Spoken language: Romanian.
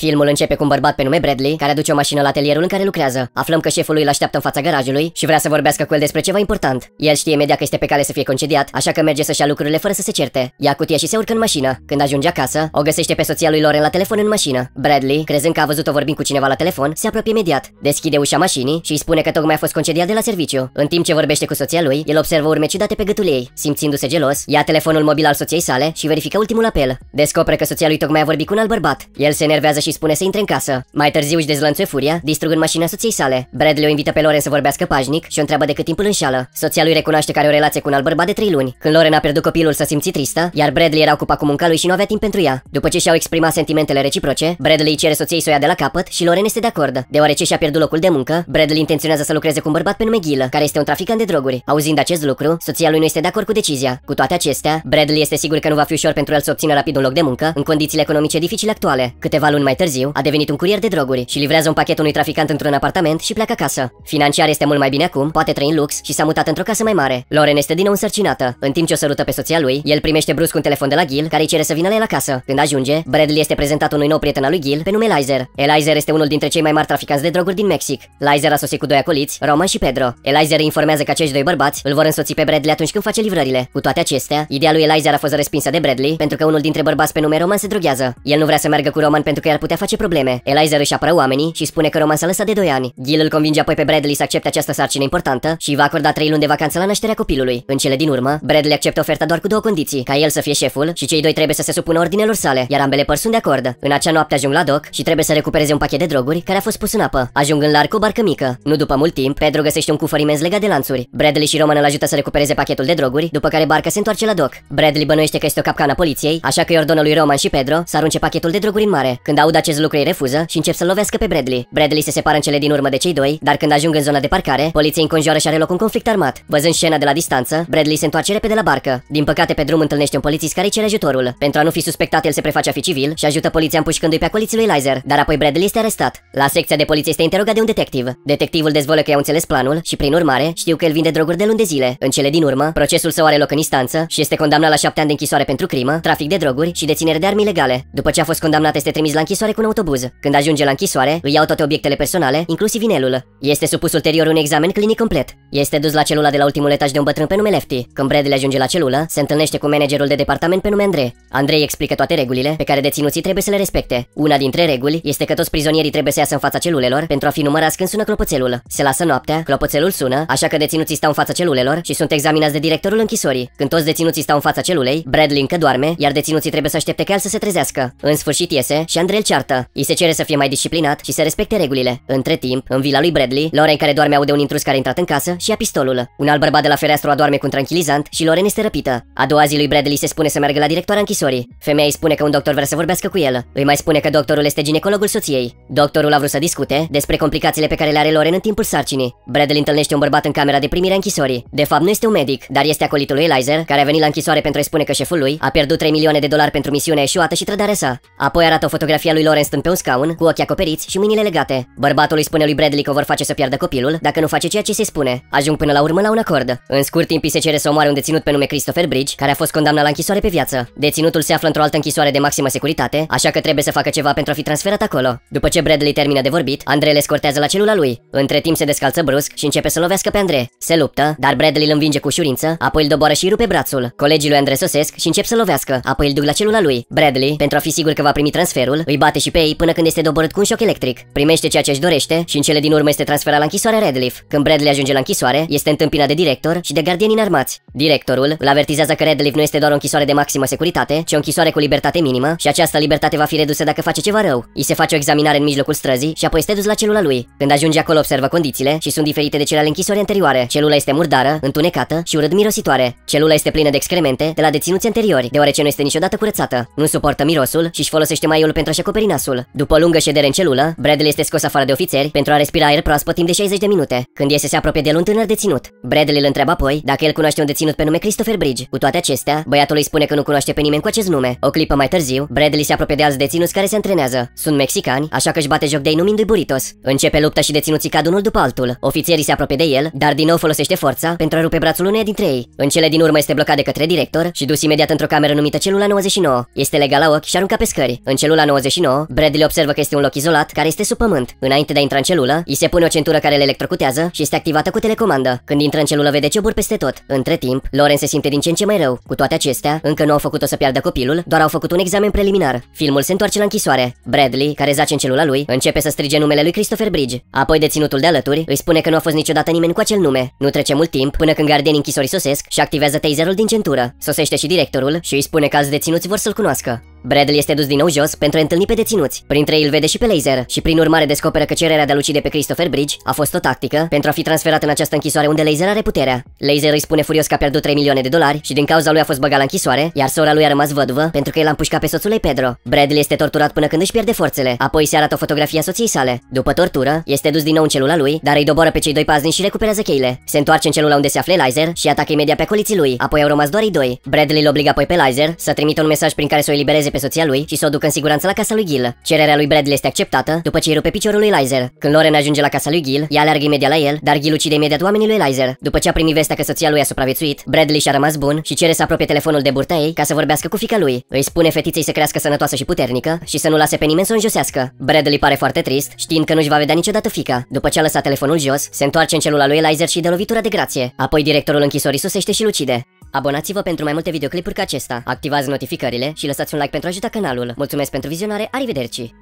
Filmul începe cu un bărbat pe nume Bradley, care aduce o mașină la atelierul în care lucrează. Aflăm că șeful lui îl așteaptă în fața garajului și vrea să vorbească cu el despre ceva important. El știe imediat că este pe cale să fie concediat, așa că merge să-și ia lucrurile fără să se certe. Ia cutia și se urcă în mașină. Când ajunge acasă, o găsește pe soția lui Loren la telefon în mașină. Bradley, crezând că a văzut-o vorbind cu cineva la telefon, se apropie imediat. Deschide ușa mașinii și îi spune că tocmai a fost concediat de la serviciu. În timp ce vorbește cu soția lui, el observă urme ciudate pe gâtul ei. Simțindu-se gelos, ia telefonul mobil al soției sale și verifică ultimul apel. Descoperă că soția lui tocmai a vorbit cu un alt bărbat. El se enervează și spune să intre în casă. Mai târziu își dezlănțuie furia, distrugând mașina soției sale. Bradley o invită pe Loren să vorbească pașnic și o întreabă de cât timp îl înșală. Soția lui recunoaște că are o relație cu un alt bărbat de 3 luni. Când Loren a pierdut copilul să simți tristă, iar Bradley era ocupat cu munca lui și nu avea timp pentru ea. După ce și-au exprimat sentimentele reciproce, Bradley cere soției să o ia de la capăt și Loren este de acord. Deoarece și-a pierdut locul de muncă, Bradley intenționează să lucreze cu un bărbat pe nume Gil, care este un traficant de droguri. Auzind acest lucru, soția lui nu este de acord cu decizia. Cu toate acestea, Bradley este sigur că nu va fi ușor pentru el să obțină rapid un loc de muncă în condițiile economice dificile actuale. Câteva luni mai târziu, a devenit un curier de droguri și livrează un pachet unui traficant într-un apartament și pleacă acasă. Financiar este mult mai bine acum, poate trăi în lux și s-a mutat într-o casă mai mare. Loren este din nou însărcinată. În timp ce o sărută pe soția lui, el primește brusc un telefon de la Gil care îi cere să vină la el acasă. Când ajunge, Bradley este prezentat unui nou prieten al lui Gil pe nume Lizer. Elizer este unul dintre cei mai mari traficanți de droguri din Mexic. Lizer a sosit cu doi acoliți, Roman și Pedro. Elizer îi informează că acești doi bărbați îl vor însoți pe Bradley atunci când face livrările. Cu toate acestea, ideea lui Elizer a fost respinsă de Bradley pentru că unul dintre bărbați pe nume Roman se droghează. El nu vrea să meargă cu Roman pentru că ar putea face probleme. Elizer își apără oamenii și spune că Roman s-a lăsat de 2 ani. Gil îl convinge apoi pe Bradley să accepte această sarcină importantă și va acorda 3 luni de vacanță la nașterea copilului. În cele din urmă, Bradley acceptă oferta doar cu două condiții, ca el să fie șeful și cei doi trebuie să se supună ordinelor sale, iar ambele părți sunt de acord. În acea noapte ajung la doc și trebuie să recupereze un pachet de droguri care a fost pus în apă. Ajung în larg cu o barcă mică. Nu după mult timp, Pedro găsește un cufăr imens legat de lanțuri. Bradley și Roman îl ajută să recupereze pachetul de droguri, după care barca se întoarce la doc. Bradley bănuiește că este o capcană poliției, așa că îi ordonă lui Roman și Pedro să arunce pachetul de droguri în mare. Când aud acest lucru, îi refuză și încep să lovească pe Bradley. Bradley se separă în cele din urmă de cei doi, dar când ajung în zona de parcare, poliția înconjoară și are loc un conflict armat. Văzând scena de la distanță, Bradley se întoarce repede la barcă. Din păcate, pe drum întâlnește un polițist care îi cere ajutorul. Pentru a nu fi suspectat, el se preface a fi civil și ajută poliția împușcându-i pe acoliții lui Lizer, dar apoi Bradley este arestat. La secția de poliție este interogat de un detectiv. Detectivul dezvoltă că i-au înțeles planul și, prin urmare, știu că el vinde droguri de luni de zile. În cele din urmă, procesul său are loc în instanță și este condamnat la șapte ani de închisoare pentru crimă, trafic de droguri și deținere de arme ilegale. După ce a fost condamnat, este trimis la închisoare cu un autobuz. Când ajunge la închisoare, îi iau toate obiectele personale, inclusiv inelul. Este supus ulterior un examen clinic complet. Este dus la celula de la ultimul etaj de un bătrân pe nume Lefty. Când Bradley ajunge la celulă, se întâlnește cu managerul de departament pe nume Andrei. Andrei explică toate regulile pe care deținuții trebuie să le respecte. Una dintre reguli este că toți prizonierii trebuie să iasă în fața celulelor pentru a fi numărați când sună clopoțelul. Se lasă noaptea, clopoțelul sună, așa că deținuții stau în fața celulelor și sunt examinați de directorul închisorii. Când toți deținuții stau în fața celulei, Bradley încă doarme, iar deținuții trebuie să aștepte ca el să se trezească. În sfârșit iese și Andrei îl ceartă. Îi se cere să fie mai disciplinat și să respecte regulile. Între timp, în vila lui Bradley, Loren care doarme aude un intrus care a intrat în casă și ia pistolul. Un alt bărbat de la fereastră adorme cu un tranquilizant și Loren este răpită. A doua zi lui Bradley se spune să meargă la directoarea închisorii. Femeia îi spune că un doctor vrea să vorbească cu el. Îi mai spune că doctorul este ginecologul soției. Doctorul a vrut să discute despre complicațiile pe care le are Loren în timpul sarcinii. Bradley întâlnește un bărbat în camera de primire a închisorii. De fapt, nu este un medic, dar este acolitul lui Elizer, care a venit la închisoare pentru a-i spune că șeful lui a pierdut 3 milioane de dolari pentru misiunea eșuată și trădarea sa. Apoi arată o fotografie a lui Loren stând pe un scaun, cu ochii acoperiți și mâinile legate. Bărbatul îi spune lui Bradley că o vor face să piardă copilul dacă nu face ceea ce se spune. Ajung până la urmă la un acord. În scurt timp îi se cere să omoare un deținut pe nume Christopher Bridge, care a fost condamnat la închisoare pe viață. Deținutul se află într-o altă închisoare de maximă securitate, așa că trebuie să facă ceva pentru a fi transferat acolo. După ce Bradley termină de vorbit, Andrei le scortează la celula lui. Între timp se descalță brusc și începe să lovească pe Andrei. Se luptă, dar Bradley îl învinge cu ușurință, apoi îl doboară și îi rupe brațul. Colegii lui Andrei sosesc și încep să lovească, apoi îl duc la celula lui. Bradley, pentru a fi sigur că va primi transferul, îi bate și pe ei până când este doborât cu un șoc electric. Primește ceea ce își dorește și în cele din urmă este transferat la închisoarea Redleaf. Când Bradley ajunge la închisoare, este întâmpinat de director și de gardieni înarmați. Directorul îl avertizează că Redleaf nu este doar o închisoare de maximă securitate, ci o închisoare cu libertate minimă și această libertate va fi redusă dacă face ceva rău. I se face o examinare în mijlocul străzii și apoi este dus la celula lui. Când ajunge acolo observă condițiile și sunt diferite de cele ale închisorii anterioare. Celula este murdară, întunecată și urât mirositoare. Celula este plină de excremente de la deținuți anteriori, deoarece nu este niciodată curățată. Nu suportă mirosul și își folosește maiul pentru a-și acoperi nasul. După o lungă ședere în celulă, Bradley este scos afară de ofițeri pentru a respira aer proaspăt timp de 60 de minute. Când iese se apropie de el un tânăr deținut. Bradley îl întreabă apoi dacă el cunoaște un deținut pe nume Christopher Bridge. Cu toate acestea, băiatul îi spune că nu cunoaște pe nimeni cu acest nume. O clipă mai târziu, Bradley se apropie de alți deținuți care se antrenează. Sunt mexicani, așa că își bate joc de ei numindu-i Burritos. Începe lupta și deținuții cad unul după altul. Ofițerii se apropie de el, dar din nou folosește forța pentru a rupe brațul uneia dintre ei. În cele din urmă este blocat de către director și dus imediat într-o cameră numită celula 99. Este legal la ochi și arunca pe scări. În celula 99 2009, Bradley observă că este un loc izolat care este sub pământ. Înainte de a intra în celulă, îi se pune o centură care le electrocutează și este activată cu telecomandă. Când intră în celulă vede cioburi peste tot. Între timp, Loren se simte din ce în ce mai rău. Cu toate acestea, încă nu au făcut-o să piardă copilul, doar au făcut un examen preliminar. Filmul se întoarce la închisoare. Bradley, care zace în celula lui, începe să strige numele lui Christopher Bridge. Apoi deținutul de alături îi spune că nu a fost niciodată nimeni cu acel nume. Nu trece mult timp până când gardienii închisorii sosesc și activează taserul din centură. Sosește și directorul și îi spune că alți deținuți vor să-l cunoască. Bradley este dus din nou jos pentru a întâlni pe deținuți. Printre ei îl vede și pe Laser și prin urmare descoperă că cererea de a lucide pe Christopher Bridge a fost o tactică pentru a fi transferat în această închisoare unde Laser are puterea. Laser îi spune furios că a pierdut 3 milioane de dolari și din cauza lui a fost băgat la închisoare, iar sora lui a rămas văduvă pentru că el a împușcat pe soțul ei Pedro. Bradley este torturat până când își pierde forțele, apoi se arată o fotografie a soției sale. După tortură, este dus din nou în celula lui, dar îi doboară pe cei doi paznici și recuperează cheile. Se întoarce în celula unde se află Laser și atacă imediat pe coliții lui, apoi au rămas doar ei doi. Bradley îl obliga apoi pe Laser să trimită un mesaj prin care să o elibereze pe soția lui și să o ducă în siguranță la casa lui Gil. Cererea lui Bradley este acceptată după ce îi rupe piciorul lui Lizer. Când Loren ajunge la casa lui Gil, ea alergă imediat la el, dar Gil ucide imediat oamenii lui Lizer. După ce a primit vestea că soția lui a supraviețuit, Bradley și-a rămas bun și cere să apropie telefonul de burta ei ca să vorbească cu fica lui. Îi spune fetiței să crească sănătoasă și puternică și să nu lase pe nimeni să o înjosească. Bradley pare foarte trist, știind că nu-și va vedea niciodată fica. După ce a lăsat telefonul jos, se întoarce în celula lui Lizer și de lovitura de grație. Apoi directorul închisorii susește și lucide. Abonați-vă pentru mai multe videoclipuri ca acesta, activați notificările și lăsați un like pentru a ajuta canalul. Mulțumesc pentru vizionare, arrivederci!